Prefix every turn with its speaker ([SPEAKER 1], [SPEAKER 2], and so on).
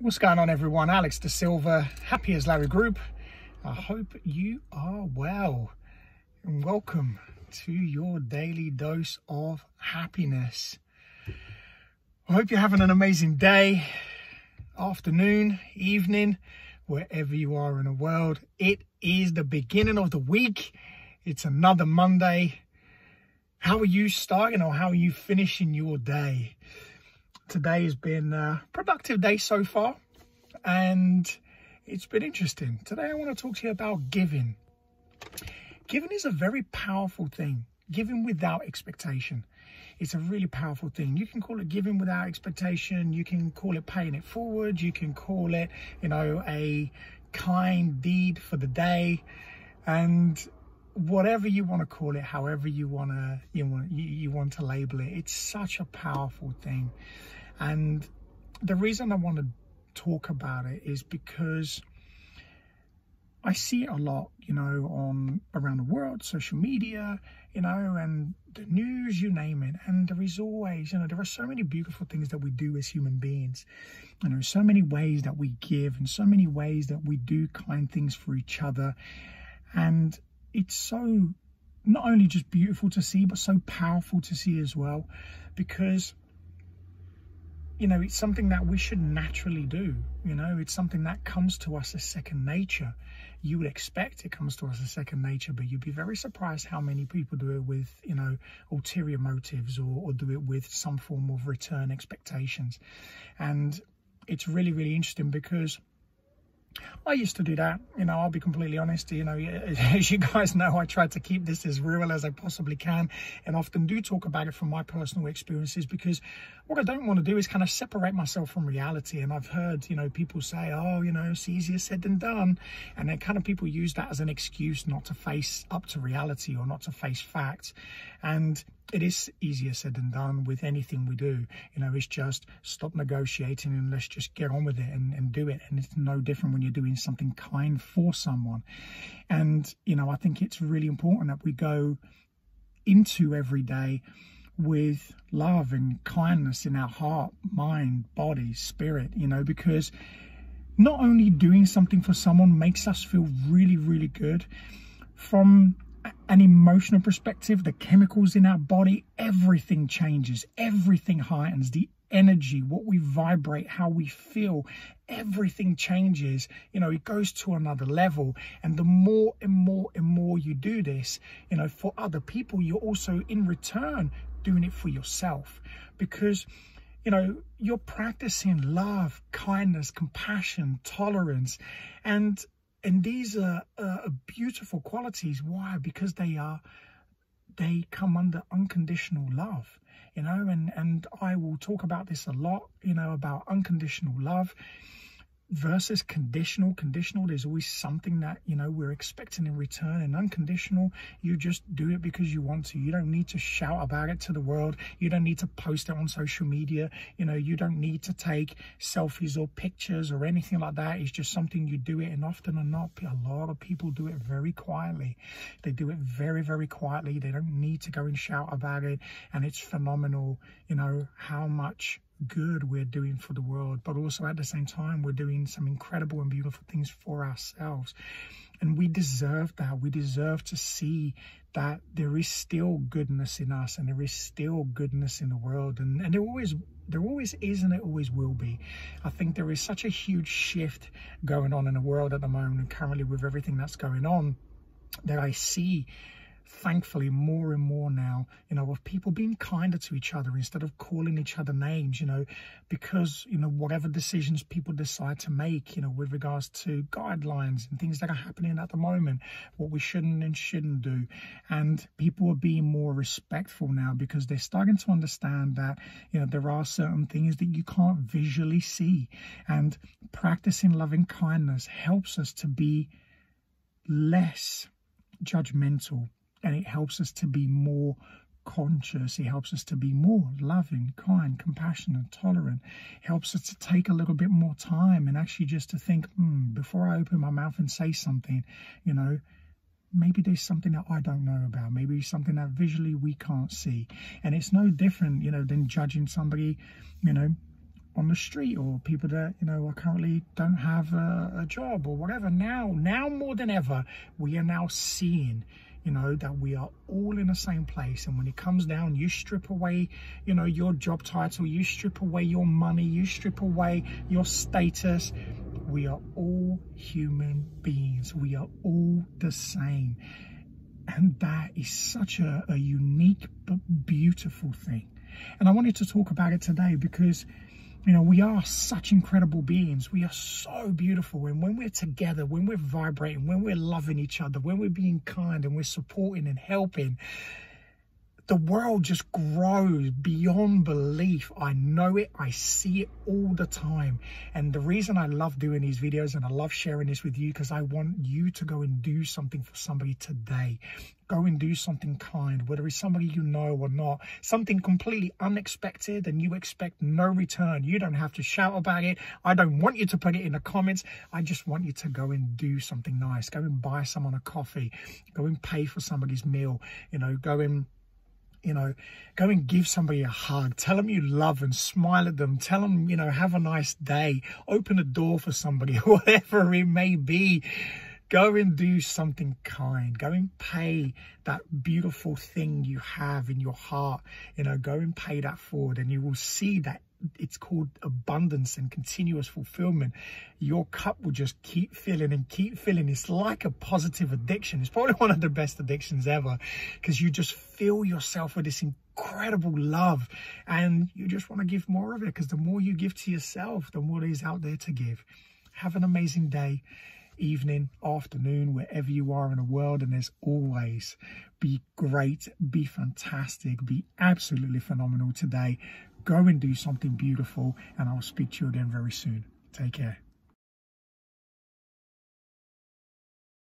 [SPEAKER 1] What's going on everyone? Alex da Silva, Happy as Larry Group. I hope you are well and welcome to your daily dose of happiness. I hope you're having an amazing day, afternoon, evening, wherever you are in the world. It is the beginning of the week. It's another Monday. How are you starting or how are you finishing your day? Today has been a productive day so far and it's been interesting. Today I want to talk to you about giving. Giving is a very powerful thing. Giving without expectation. It's a really powerful thing. You can call it giving without expectation. You can call it paying it forward. You can call it, you know, a kind deed for the day. And whatever you want to call it, however you want to you want you, you want to label it, it's such a powerful thing. And the reason I want to talk about it is because I see it a lot, you know, on around the world, social media, you know, and the news, you name it. And there is always, you know, there are so many beautiful things that we do as human beings. There are so many ways that we give and so many ways that we do kind things for each other. And it's so not only just beautiful to see, but so powerful to see as well, because you know, it's something that we should naturally do. You know, it's something that comes to us as second nature. You would expect it comes to us as second nature, but you'd be very surprised how many people do it with, you know, ulterior motives or, or do it with some form of return expectations. And it's really, really interesting because I used to do that, you know, I'll be completely honest, you know, as you guys know, I try to keep this as real as I possibly can and often do talk about it from my personal experiences because what I don't want to do is kind of separate myself from reality. And I've heard, you know, people say, oh, you know, it's easier said than done. And then kind of people use that as an excuse not to face up to reality or not to face facts. And it is easier said than done with anything we do. You know, it's just stop negotiating and let's just get on with it and, and do it. And it's no different when you're doing something kind for someone. And, you know, I think it's really important that we go into every day with love and kindness in our heart, mind, body, spirit, you know, because not only doing something for someone makes us feel really, really good from an emotional perspective, the chemicals in our body, everything changes, everything heightens, the energy, what we vibrate, how we feel, everything changes. You know, it goes to another level. And the more and more and more you do this, you know, for other people, you're also in return doing it for yourself because you know you're practicing love kindness compassion tolerance and and these are beautiful qualities. Why? Because they are they come under unconditional love you know and and i will talk about this a lot you know about unconditional love versus conditional. Conditional there's always something that you know we're expecting in return and unconditional you just do it because you want to. You don't need to shout about it to the world. You don't need to post it on social media. You know you don't need to take selfies or pictures or anything like that. It's just something you do it and often or not a lot of people do it very quietly. They do it very very quietly. They don't need to go and shout about it and it's phenomenal you know how much good we're doing for the world, but also at the same time, we're doing some incredible and beautiful things for ourselves. And we deserve that. We deserve to see that there is still goodness in us and there is still goodness in the world. And, and there always there always is and it always will be. I think there is such a huge shift going on in the world at the moment and currently with everything that's going on that I see thankfully more and more now, you know, of people being kinder to each other instead of calling each other names, you know, because, you know, whatever decisions people decide to make, you know, with regards to guidelines and things that are happening at the moment, what we shouldn't and shouldn't do. And people are being more respectful now because they're starting to understand that, you know, there are certain things that you can't visually see. And practicing loving kindness helps us to be less judgmental and it helps us to be more conscious. It helps us to be more loving, kind, compassionate, tolerant. It helps us to take a little bit more time and actually just to think, hmm, before I open my mouth and say something, you know, maybe there's something that I don't know about. Maybe something that visually we can't see. And it's no different, you know, than judging somebody, you know, on the street or people that you know are currently don't have a, a, job or whatever now now more than ever we are now seeing you know that we are all in the same place. And when it comes down you strip away you know your job title you strip away your money you strip away your status. We are all human beings. We are all the same. And that is such a, a unique but beautiful thing. And i wanted to talk about it today because you know, we are such incredible beings. We are so beautiful. And when we're together, when we're vibrating, when we're loving each other, when we're being kind and we're supporting and helping, the world just grows beyond belief. I know it. I see it all the time. And the reason I love doing these videos and I love sharing this with you because I want you to go and do something for somebody today. Go and do something kind, whether it's somebody you know or not. Something completely unexpected and you expect no return. You don't have to shout about it. I don't want you to put it in the comments. I just want you to go and do something nice. Go and buy someone a coffee. Go and pay for somebody's meal. You know, go and you know, go and give somebody a hug. Tell them you love and smile at them. Tell them, you know, have a nice day. Open a door for somebody, whatever it may be. Go and do something kind. Go and pay that beautiful thing you have in your heart. You know, go and pay that forward and you will see that it's called abundance and continuous fulfillment. Your cup will just keep filling and keep filling. It's like a positive addiction. It's probably one of the best addictions ever because you just fill yourself with this incredible love and you just want to give more of it because the more you give to yourself the more is out there to give. Have an amazing day evening, afternoon, wherever you are in the world. And as always, be great, be fantastic, be absolutely phenomenal today. Go and do something beautiful, and I'll speak to you again very soon. Take care.